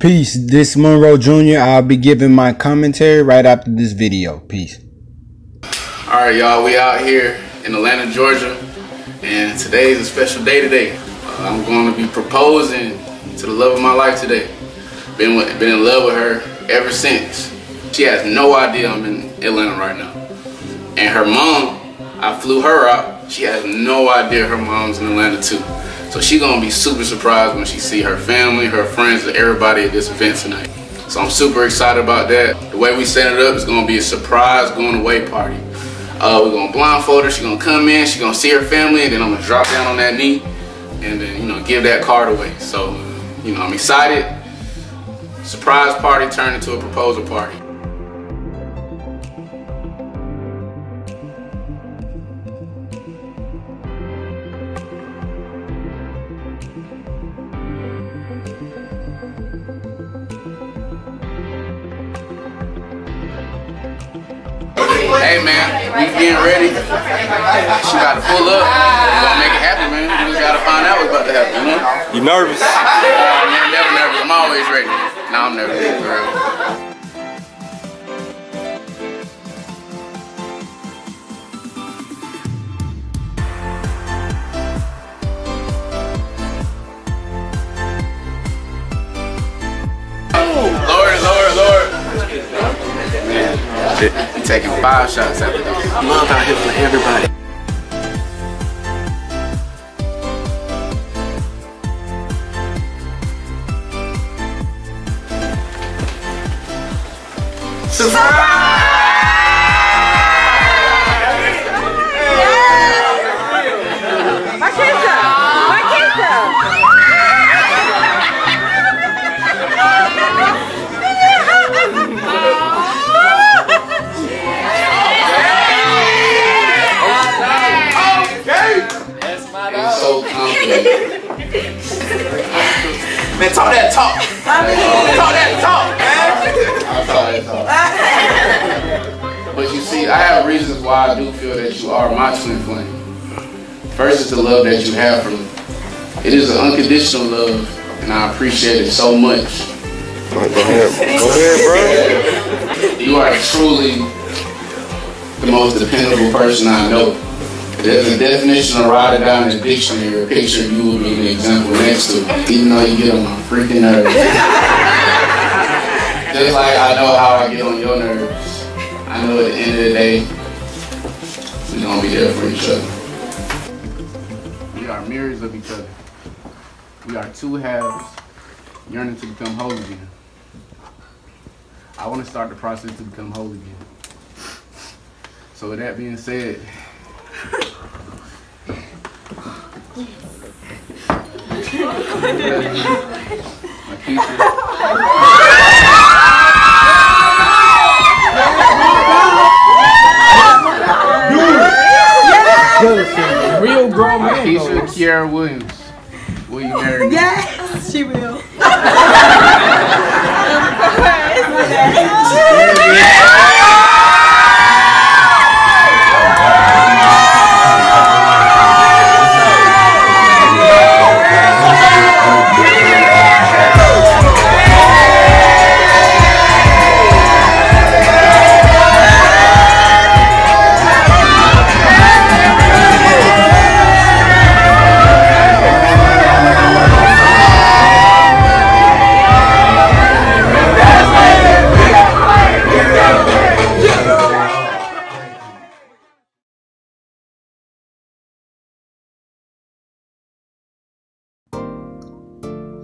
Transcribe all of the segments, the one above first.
Peace. This Monroe Jr. I'll be giving my commentary right after this video. Peace. All right, y'all. We out here in Atlanta, Georgia, and today is a special day today. Uh, I'm going to be proposing to the love of my life today. Been with, been in love with her ever since. She has no idea I'm in Atlanta right now. And her mom, I flew her out. She has no idea her mom's in Atlanta too. So she gonna be super surprised when she see her family, her friends, and everybody at this event tonight. So I'm super excited about that. The way we set it up is gonna be a surprise going away party. Uh, we're gonna blindfold her, she's gonna come in, she's gonna see her family, and then I'm gonna drop down on that knee and then, you know, give that card away. So, you know, I'm excited. Surprise party turned into a proposal party. Hey man, we getting ready. She about to pull up. We gonna make it happen, man. We just gotta find out what's about to happen, you know? You nervous? Uh, man, never nervous. I'm always ready. Now I'm nervous, girl. Lord, Taking five shots after this. Love out here for everybody. Marquesa! Man, talk that talk. Talk that talk, man. I'm sorry, talk. But you see, I have reasons why I do feel that you are my twin flame. First is the love that you have for me. It is an unconditional love, and I appreciate it so much. Go ahead. Go ahead, bro. You are truly the most dependable person I know. There's a definition of it down in the dictionary, a picture of you would be the example next to even though you get on my freaking nerves. Just like I know how I get on your nerves. I know at the end of the day, we're gonna be there for each other. We are mirrors of each other. We are two halves yearning to become whole again. I want to start the process to become whole again. So with that being said, Lakeisha, Real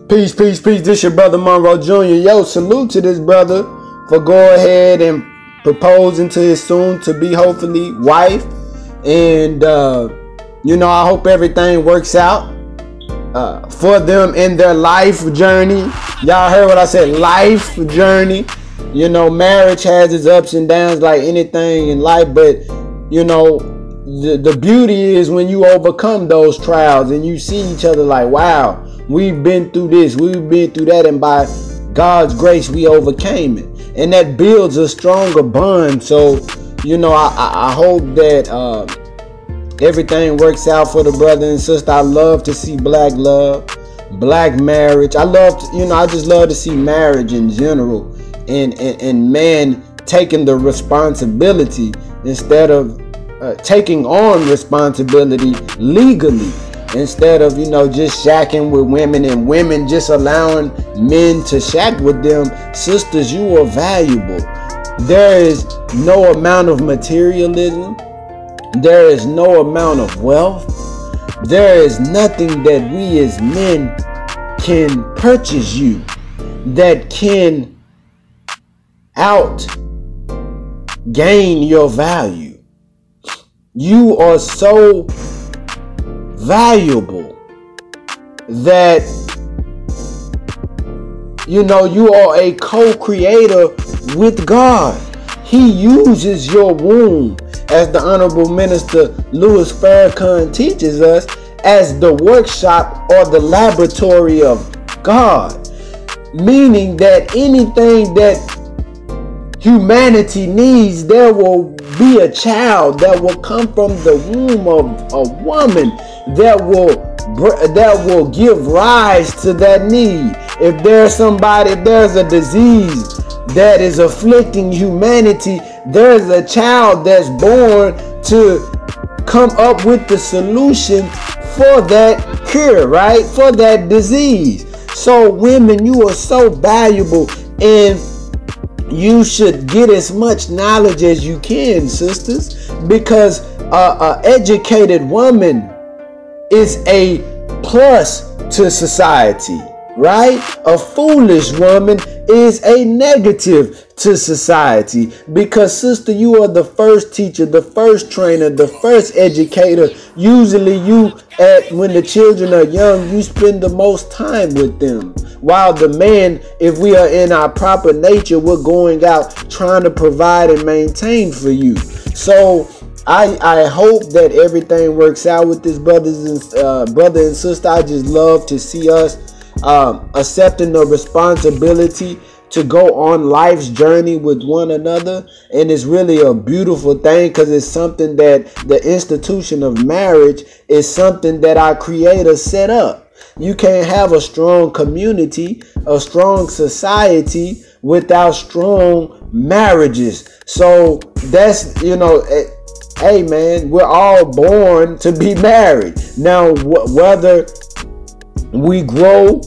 Peace, peace, peace. This your brother Monroe Jr. Yo, salute to this brother for go ahead and proposing to his soon to be hopefully wife. And uh, you know, I hope everything works out uh, for them in their life journey. Y'all heard what I said, life journey. You know, marriage has its ups and downs like anything in life, but you know, the, the beauty is when you overcome those trials and you see each other like, wow, we've been through this, we've been through that, and by God's grace, we overcame it. And that builds a stronger bond. So, you know, I, I, hope that uh, everything works out for the brother and sister. I love to see black love. black marriage. I love, to, you know, I just love to see marriage in general, and and, and men taking the responsibility instead of uh, taking on responsibility legally instead of you know just shacking with women and women just allowing men to shack with them sisters you are valuable. There is no amount of materialism. There is no amount of wealth. There is nothing that we as men can purchase you that can out gain your value. You are so valuable that you know you are a co-creator with God. He uses your womb, as the Honorable Minister Louis Farrakhan teaches us, as the workshop or the laboratory of God. Meaning that anything that humanity needs, there will be a child that will come from the womb of a woman that will that will give rise to that need. If there's somebody, if there's a disease that is afflicting humanity, there's a child that's born to come up with the solution for that cure, right? For that disease. So, women, you are so valuable and you should get as much knowledge as you can, sisters, because a educated woman is a plus to society, right? A foolish woman is a negative to society because, sister, you are the first teacher, the first trainer, the first educator. Usually, you at when the children are young, you spend the most time with them. While the man, if we are in our proper nature, we're going out trying to provide and maintain for you. So, I, I hope that everything works out with this brothers and uh, brother and sister. I just love to see us um, accepting the responsibility to go on life's journey with one another. And it's really a beautiful thing because it's something that the institution of marriage is something that our creator set up. You can't have a strong community a strong society without strong marriages. So that's you know eh, hey man, we're all born to be married. Now, wh- whether we grow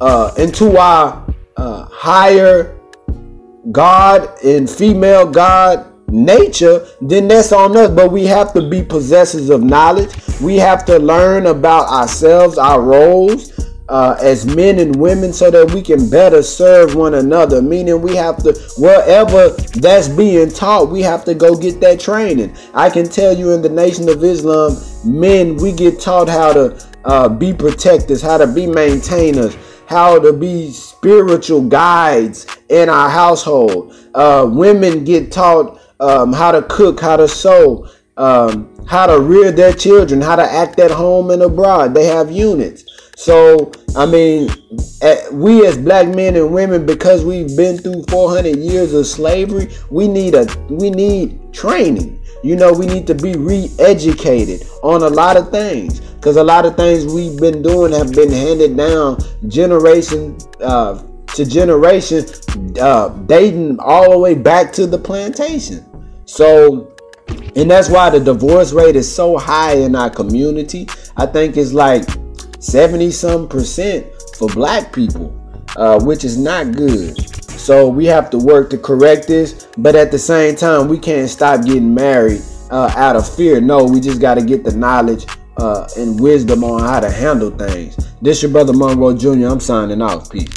uh, into our uh, higher God and female God nature, then that's on us. But we have to be possessors of knowledge. We have to learn about ourselves, our roles, uh, as men and women so that we can better serve one another. Meaning, we have to, wherever that's being taught, we have to go get that training. I can tell you in the Nation of Islam, men, we get taught how to uh, be protectors, how to be maintainers, how to be spiritual guides in our household. Uh, women get taught um, how to cook, how to sew. Um, how to rear their children, how to act at home and abroad. They have units. So, I mean, we as black men and women, because we've been through 400 years of slavery, we need a we need training. You know, we need to be re-educated on a lot of things because a lot of things we've been doing have been handed down generation uh, to generation, uh, dating all the way back to the plantation. So, and that's why the divorce rate is so high in our community. I think it's like 70 some percent for black people, uh, which is not good. So we have to work to correct this, but at the same time, we can't stop getting married uh, out of fear. No, we just got to get the knowledge uh, and wisdom on how to handle things. This your brother Monroe Jr. I'm signing off. Peace.